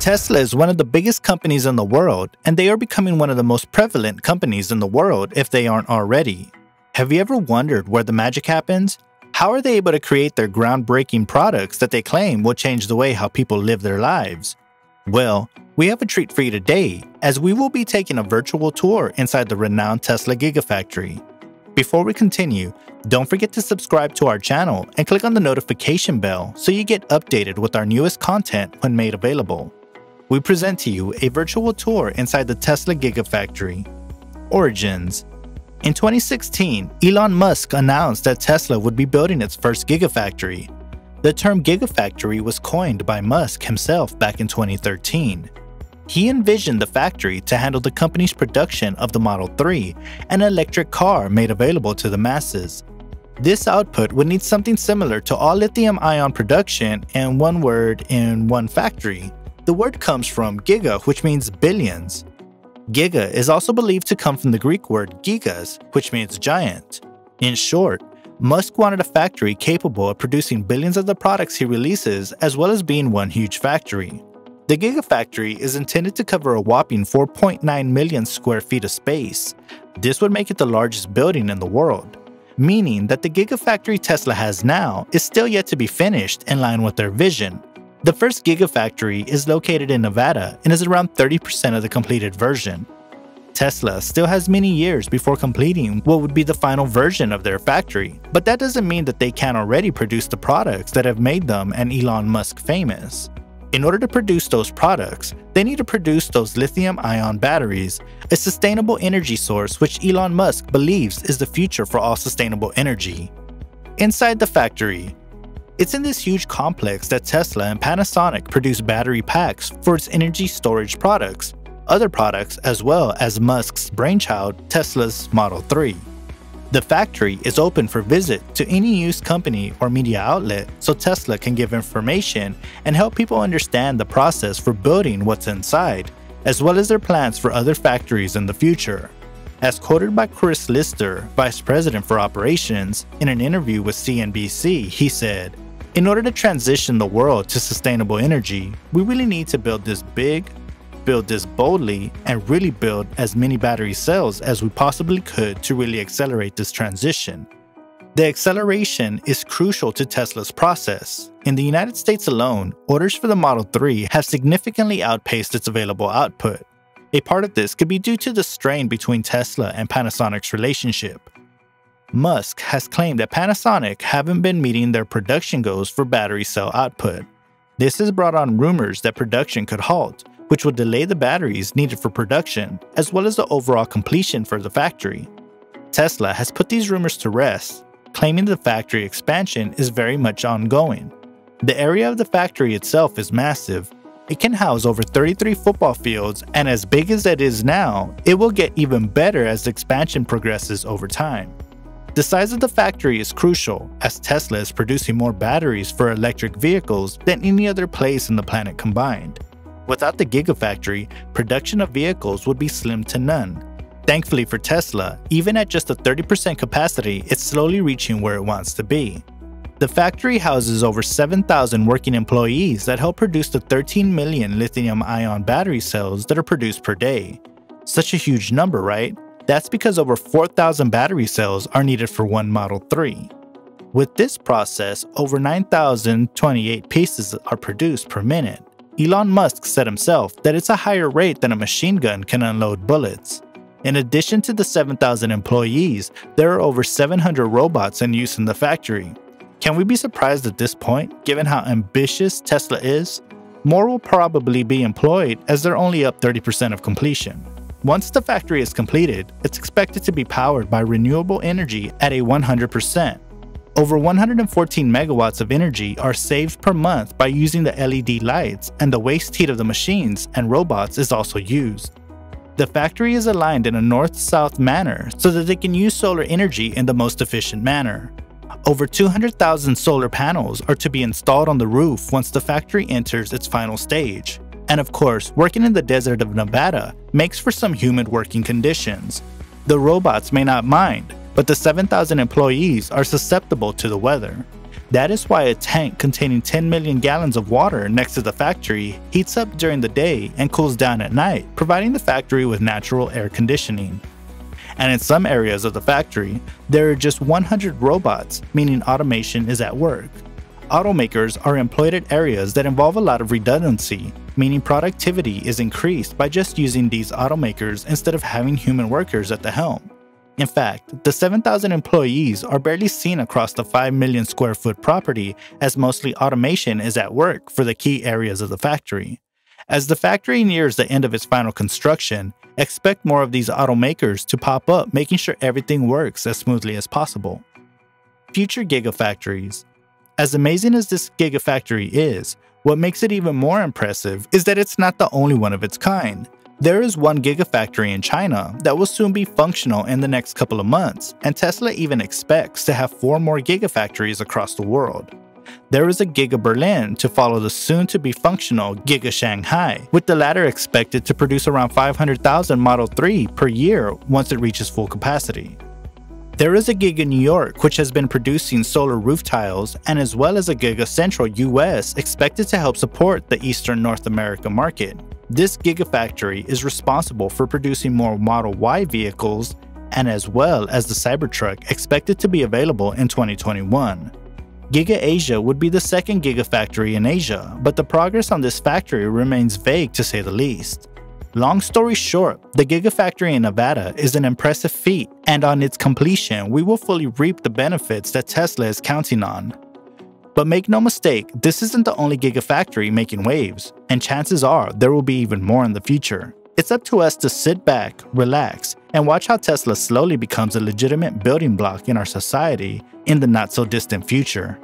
Tesla is one of the biggest companies in the world, and they are becoming one of the most prevalent companies in the world if they aren't already. Have you ever wondered where the magic happens? How are they able to create their groundbreaking products that they claim will change the way how people live their lives? Well, we have a treat for you today, as we will be taking a virtual tour inside the renowned Tesla Gigafactory. Before we continue, don't forget to subscribe to our channel and click on the notification bell so you get updated with our newest content when made available we present to you a virtual tour inside the Tesla Gigafactory. Origins In 2016, Elon Musk announced that Tesla would be building its first Gigafactory. The term Gigafactory was coined by Musk himself back in 2013. He envisioned the factory to handle the company's production of the Model 3, an electric car made available to the masses. This output would need something similar to all lithium ion production in one word in one factory. The word comes from giga, which means billions. Giga is also believed to come from the Greek word gigas, which means giant. In short, Musk wanted a factory capable of producing billions of the products he releases, as well as being one huge factory. The Gigafactory is intended to cover a whopping 4.9 million square feet of space. This would make it the largest building in the world, meaning that the Gigafactory Tesla has now is still yet to be finished in line with their vision, the first Gigafactory is located in Nevada and is around 30% of the completed version. Tesla still has many years before completing what would be the final version of their factory, but that doesn't mean that they can't already produce the products that have made them and Elon Musk famous. In order to produce those products, they need to produce those lithium ion batteries, a sustainable energy source which Elon Musk believes is the future for all sustainable energy. Inside the factory, it's in this huge complex that Tesla and Panasonic produce battery packs for its energy storage products, other products as well as Musk's brainchild, Tesla's Model 3. The factory is open for visit to any news company or media outlet so Tesla can give information and help people understand the process for building what's inside, as well as their plans for other factories in the future. As quoted by Chris Lister, Vice President for Operations, in an interview with CNBC, he said, in order to transition the world to sustainable energy, we really need to build this big, build this boldly, and really build as many battery cells as we possibly could to really accelerate this transition. The acceleration is crucial to Tesla's process. In the United States alone, orders for the Model 3 have significantly outpaced its available output. A part of this could be due to the strain between Tesla and Panasonic's relationship. Musk has claimed that Panasonic haven't been meeting their production goals for battery cell output. This has brought on rumors that production could halt, which would delay the batteries needed for production, as well as the overall completion for the factory. Tesla has put these rumors to rest, claiming the factory expansion is very much ongoing. The area of the factory itself is massive. It can house over 33 football fields, and as big as it is now, it will get even better as the expansion progresses over time. The size of the factory is crucial, as Tesla is producing more batteries for electric vehicles than any other place in the planet combined. Without the Gigafactory, production of vehicles would be slim to none. Thankfully for Tesla, even at just a 30% capacity, it's slowly reaching where it wants to be. The factory houses over 7,000 working employees that help produce the 13 million lithium ion battery cells that are produced per day. Such a huge number, right? That's because over 4,000 battery cells are needed for one Model 3. With this process, over 9,028 pieces are produced per minute. Elon Musk said himself that it's a higher rate than a machine gun can unload bullets. In addition to the 7,000 employees, there are over 700 robots in use in the factory. Can we be surprised at this point, given how ambitious Tesla is? More will probably be employed as they're only up 30% of completion. Once the factory is completed, it's expected to be powered by renewable energy at a 100%. Over 114 megawatts of energy are saved per month by using the LED lights, and the waste heat of the machines and robots is also used. The factory is aligned in a north-south manner so that they can use solar energy in the most efficient manner. Over 200,000 solar panels are to be installed on the roof once the factory enters its final stage. And of course, working in the desert of Nevada makes for some humid working conditions. The robots may not mind, but the 7,000 employees are susceptible to the weather. That is why a tank containing 10 million gallons of water next to the factory heats up during the day and cools down at night, providing the factory with natural air conditioning. And in some areas of the factory, there are just 100 robots, meaning automation is at work. Automakers are employed at areas that involve a lot of redundancy, meaning productivity is increased by just using these automakers instead of having human workers at the helm. In fact, the 7,000 employees are barely seen across the 5 million square foot property as mostly automation is at work for the key areas of the factory. As the factory nears the end of its final construction, expect more of these automakers to pop up making sure everything works as smoothly as possible. Future Gigafactories As amazing as this Gigafactory is, what makes it even more impressive is that it's not the only one of its kind. There is one gigafactory in China that will soon be functional in the next couple of months, and Tesla even expects to have four more gigafactories across the world. There is a Giga Berlin to follow the soon to be functional Giga Shanghai, with the latter expected to produce around 500,000 Model 3 per year once it reaches full capacity. There is a gig in New York which has been producing solar roof tiles, and as well as a Giga Central US expected to help support the Eastern North America market. This Gigafactory is responsible for producing more Model Y vehicles and as well as the Cybertruck expected to be available in 2021. Giga Asia would be the second Gigafactory in Asia, but the progress on this factory remains vague to say the least. Long story short, the Gigafactory in Nevada is an impressive feat, and on its completion, we will fully reap the benefits that Tesla is counting on. But make no mistake, this isn't the only Gigafactory making waves, and chances are there will be even more in the future. It's up to us to sit back, relax, and watch how Tesla slowly becomes a legitimate building block in our society in the not so distant future.